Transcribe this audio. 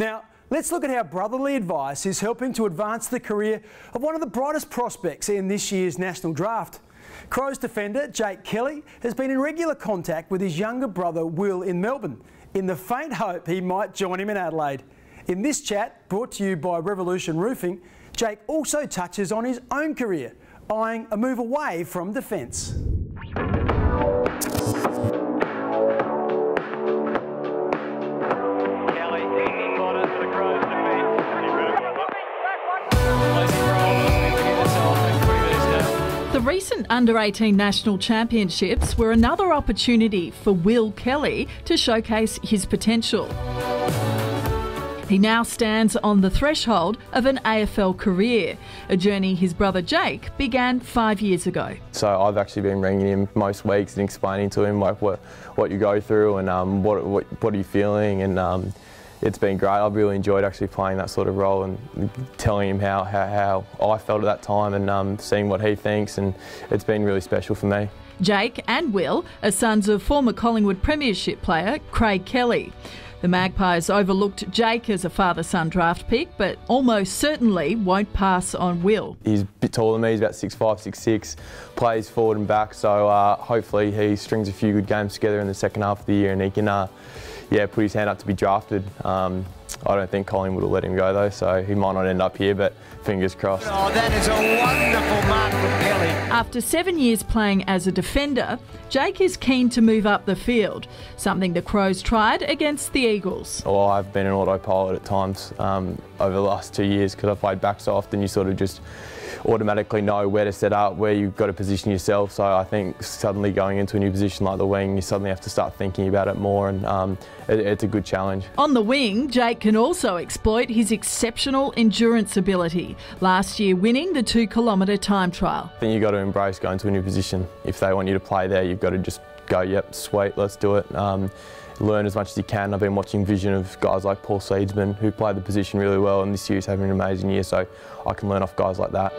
Now, let's look at how brotherly advice is helping to advance the career of one of the brightest prospects in this year's national draft. Crows defender Jake Kelly has been in regular contact with his younger brother Will in Melbourne, in the faint hope he might join him in Adelaide. In this chat, brought to you by Revolution Roofing, Jake also touches on his own career, eyeing a move away from defence. The recent under 18 national championships were another opportunity for Will Kelly to showcase his potential. He now stands on the threshold of an AFL career, a journey his brother Jake began five years ago. So I've actually been ringing him most weeks and explaining to him like what, what you go through and um, what, what, what are you feeling and um, it's been great. I've really enjoyed actually playing that sort of role and telling him how, how, how I felt at that time and um, seeing what he thinks and it's been really special for me. Jake and Will are sons of former Collingwood Premiership player Craig Kelly. The Magpies overlooked Jake as a father son draft pick, but almost certainly won't pass on Will. He's a bit taller than me, he's about 6'5, 6'6, plays forward and back, so uh, hopefully he strings a few good games together in the second half of the year and he can uh, yeah, put his hand up to be drafted. Um, I don't think Collingwood will let him go though, so he might not end up here, but fingers crossed. Oh, that is a wonderful mark from Kelly. After seven years playing as a defender, Jake is keen to move up the field, something the Crows tried against the Eagles. Well, I've been an autopilot at times um, over the last two years because I've played back so often, you sort of just automatically know where to set up, where you've got to position yourself. So I think suddenly going into a new position like the wing, you suddenly have to start thinking about it more, and um, it, it's a good challenge. On the wing, Jake can also exploit his exceptional endurance ability, last year winning the two kilometre time trial. I think you've got to embrace going to a new position. If they want you to play there, you've got to just go, yep, sweet, let's do it. Um, learn as much as you can. I've been watching vision of guys like Paul Seedsman who played the position really well and this year he's having an amazing year so I can learn off guys like that.